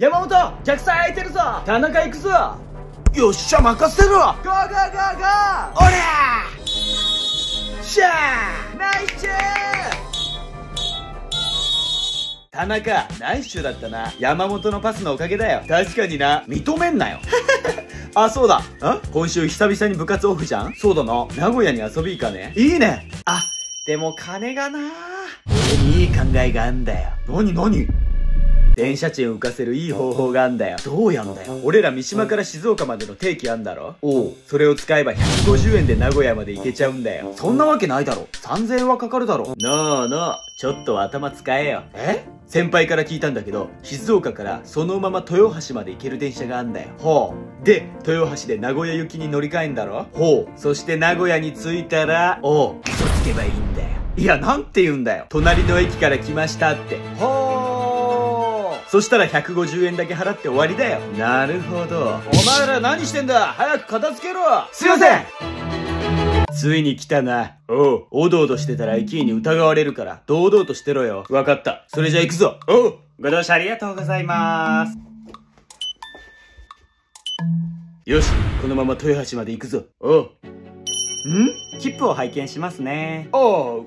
山本逆サイ空いてるぞ。田中行くぞ。よっしゃ任せろ。ゴーゴーゴーゴー。おりゃしゃー。ナイスシュー。田中ナイスシューだったな。山本のパスのおかげだよ。確かにな。認めんなよ。あそうだ。ん今週久々に部活オフじゃん？そうだな。名古屋に遊び行かね？いいね。あでも金がな。俺にいい考えがあんだよ。何何？電車賃浮かせるいい方法があんだよ。どうやんだよ。俺ら三島から静岡までの定期あんだろおう。それを使えば150円で名古屋まで行けちゃうんだよ。そんなわけないだろ。3000円はかかるだろ。なあなあ、ちょっと頭使えよ。え？先輩から聞いたんだけど、静岡からそのまま豊橋まで行ける電車があんだよ。ほう。で、豊橋で名古屋行きに乗り換えんだろほう。そして名古屋に着いたら、おう、嘘つけばいいんだよ。いや、なんて言うんだよ。隣の駅から来ましたって。ほう。そしたら150円だけ払って終わりだよ。なるほど。お前ら何してんだ早く片付けろすいませんついに来たな。おう、おどおどしてたら駅員に疑われるから、堂々としてろよ。わかった。それじゃ行くぞ。おう、ご乗車ありがとうございます。よし、このまま豊橋まで行くぞ。おう。ん？チップを拝見しますね。ああ、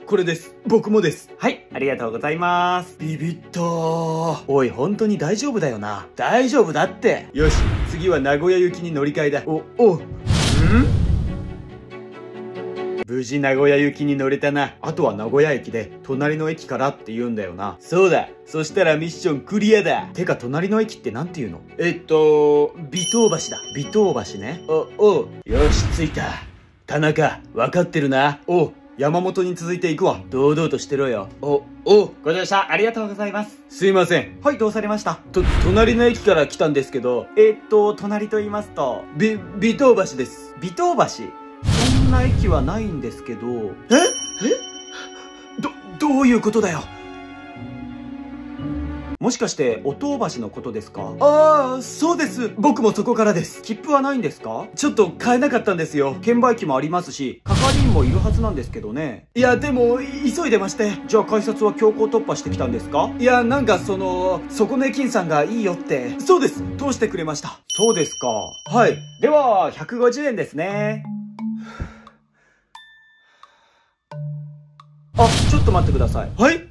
これです。僕もです。はい、ありがとうございます。ビビったおい、本当に大丈夫だよな。大丈夫だって。よし、次は名古屋行きに乗り換えだ。お、お、ん？無事名古屋行きに乗れたな。あとは名古屋駅で、隣の駅からって言うんだよな。そうだ。そしたらミッションクリアだ。てか、隣の駅ってなんて言うの？えっと、尾藤橋だ。尾藤橋ね。お、おう。よし、着いた。田中、分かってるな。お山本に続いていくわ。堂々としてろよ。お、おご乗車ありがとうございます。すいません。はい、どうされました？と、隣の駅から来たんですけど。えー、っと、隣と言いますと。び、尾藤橋です。尾藤橋？そんな駅はないんですけど。え？え？ど、どういうことだよもしかして、お当橋のことですか？ああ、そうです。僕もそこからです。切符はないんですか？ちょっと買えなかったんですよ。券売機もありますし、係員もいるはずなんですけどね。いや、でも、急いでまして。じゃあ改札は強行突破してきたんですか？いや、なんかその、そこの駅員さんがいいよって。そうです。通してくれました。そうですか。はい。では、150円ですね。あ、ちょっと待ってください。はい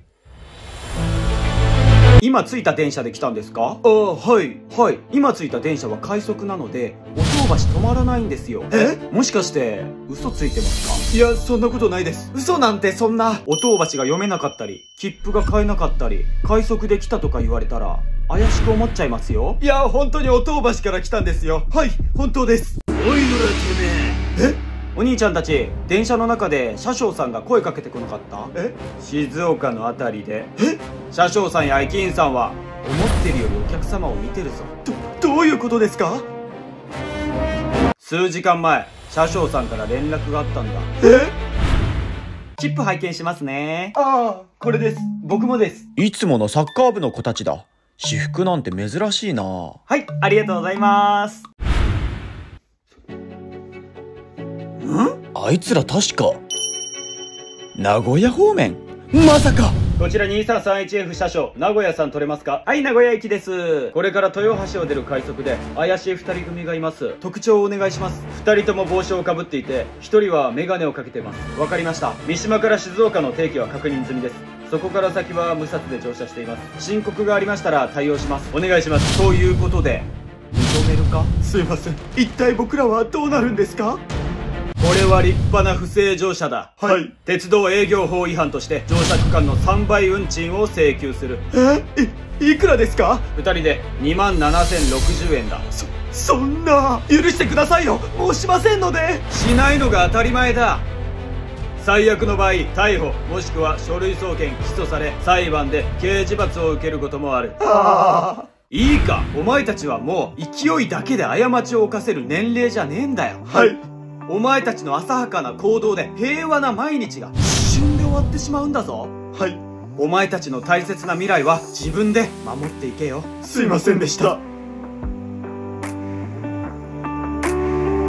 今着いた電車で来たんですか？ああ、はい。はい。今着いた電車は快速なので、お橋止まらないんですよ。え？もしかして、嘘ついてますか？いや、そんなことないです。嘘なんてそんな。お橋が読めなかったり、切符が買えなかったり、快速で来たとか言われたら、怪しく思っちゃいますよ。いや、本当にお橋から来たんですよ。はい、本当です。おいのらてめえ。え？お兄ちゃんたち電車の中で車掌さんが声かけてこなかった？え？静岡の辺りでえ？車掌さんや駅員さんは思ってるよりお客様を見てるぞ。どどういうことですか？数時間前車掌さんから連絡があったんだ。え？チップ拝見しますね。ああこれです。僕もです。いつものサッカー部の子たちだ。私服なんて珍しいな。はいありがとうございます。あいつら確か、名古屋方面。まさかこちら 2331F 車掌、名古屋さん取れますか？はい、名古屋駅です。これから豊橋を出る快速で、怪しい二人組がいます。特徴をお願いします。二人とも帽子をかぶっていて、一人はメガネをかけてます。わかりました。三島から静岡の定期は確認済みです。そこから先は無札で乗車しています。申告がありましたら対応します。お願いします。ということで、認めるか？すいません。一体僕らはどうなるんですか？これは立派な不正乗車だ。はい。鉄道営業法違反として乗車区間の3倍運賃を請求する。え？い、いくらですか？二人で2万7060円だ。そ、そんな。許してくださいよ。もうしませんので。しないのが当たり前だ。最悪の場合、逮捕、もしくは書類送検、起訴され、裁判で刑事罰を受けることもある。ああ。いいか、お前たちはもう勢いだけで過ちを犯せる年齢じゃねえんだよ。はい。お前たちの浅はかな行動で平和な毎日が一瞬で終わってしまうんだぞ。はい。お前たちの大切な未来は自分で守っていけよ。すいませんでした。